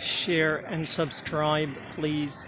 share and subscribe please.